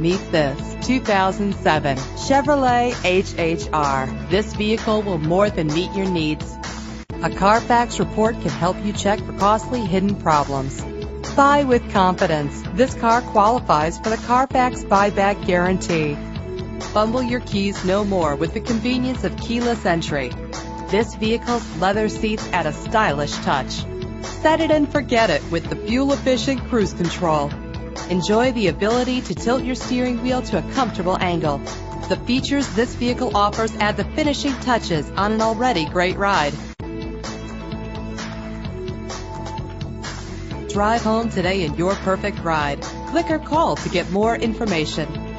Meet this 2007 Chevrolet HHR. This vehicle will more than meet your needs. A Carfax report can help you check for costly hidden problems. Buy with confidence. This car qualifies for the Carfax buyback guarantee. Fumble your keys no more with the convenience of keyless entry. This vehicle's leather seats add a stylish touch. Set it and forget it with the fuel-efficient cruise control. Enjoy the ability to tilt your steering wheel to a comfortable angle. The features this vehicle offers add the finishing touches on an already great ride. Drive home today in your perfect ride. Click or call to get more information.